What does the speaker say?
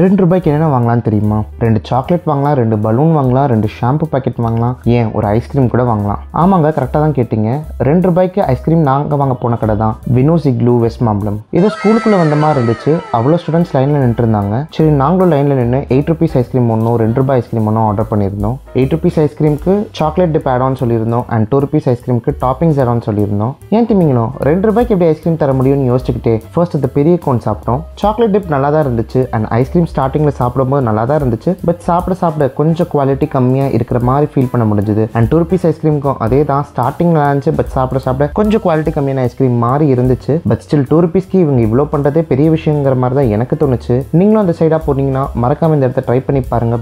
ரெண்டு ரூபாய்க்கு என்னென்ன வாங்கலாம் தெரியுமா? ரெண்டு சாக்லேட் வாங்கலாம் ரெண்டு பலூன் வாங்கலாம் ரெண்டு ஷாம்பு பாக்கெட் வாங்கலாம் ஏன் ஒரு ஐஸ்கிரீம் கூட வாங்கலாம். ஆமாங்க கரெக்டாக தான் கேட்டிங்க. ரெண்டு ரூபாய்க்கு ஐஸ்கிரீம் நாங்கள் வாங்க போன கடை தான். வினோஸ் இக்லூ வெஸ்ட் மாம்பலம் இது ஸ்கூலுக்குள்ளே வந்த மாதிரி இருந்துச்சு. அவ்வளோ ஸ்டூடெண்ட்ஸ் லைனில் நின்றுருந்தாங்க சரி நாங்களும் லைனில் நின்று எயிட் ருபீஸ் ஐஸ்கிரீம் ஒன்றும் ரெண்டு ரூபாய் ஐஸ்கிரீம் ஒன்றும் ஆர்டர் பண்ணியிருந்தோம். எயிட் ருபீஸ் ஐஸ்கிரீமுக்கு சாக்லேட் டிப் ஆடான்னு சொல்லியிருந்தோம் அண்ட் டூ ருபீஸ் ஐஸ்கிரீமுக்கு டாப்பிங்ஸ் ஆடான்னு சொல்லியிருந்தோம். ஏன் திமிங்களோ ரெண்டு ரூபாய்க்கு எப்படி ஐஸ்கிரீம் தர முடியும்னு யோசிச்சுக்கிட்டே ஃபர்ஸ்ட் அந்த பெரிய கோன் சாப்பிட்டோம். சாக்லேட் டிப் நல்லா தான் இருந்துச்சு அண்ட் ஐஸ்கிரீம் ஸ்டார்டிங்கில் சாப்பிடும்போது நல்லா தான் இருந்துச்சு. பட் சாப்பிட சாப்பிட கொஞ்சம் குவாலிட்டி கம்மியாக இருக்கிற மாதிரி ஃபீல் பண்ண முடிஞ்சுது. அண்ட் டூ ருபீஸ் ஐஸ்கிரீமுக்கும் அதே தான் ஸ்டார்டிங் நல்லா இருந்துச்சு பட் சாப்பிட சாப்பிட கொஞ்சம் குவாலிட்டி கம்மியான ஐஸ்கிரீம் மாதிரி இருந்துச்சு. பட் ஸ்டில் டூ ருபீஸ்க்கு இவங்க இவ்வளோ பண்ணுறதே பெரிய விஷயங்கிற மாதிரி தான் எனக்கு தோணுச்சு. நீங்களும் அந்த சைடாக போனீங்கன்னா மறக்காம இந்த இடத்த ட்ரை பண்ணி பாருங்க.